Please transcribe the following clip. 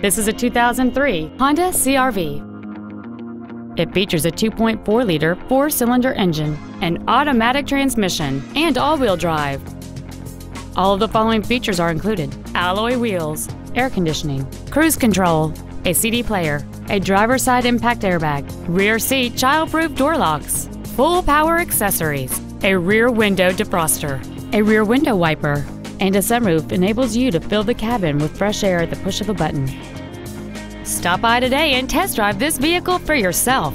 This is a 2003 Honda CRV. It features a 2.4-liter four-cylinder engine, an automatic transmission, and all-wheel drive. All of the following features are included. Alloy wheels, air conditioning, cruise control, a CD player, a driver's side impact airbag, rear seat child-proof door locks, full power accessories, a rear window defroster, a rear window wiper, and a sunroof enables you to fill the cabin with fresh air at the push of a button. Stop by today and test drive this vehicle for yourself.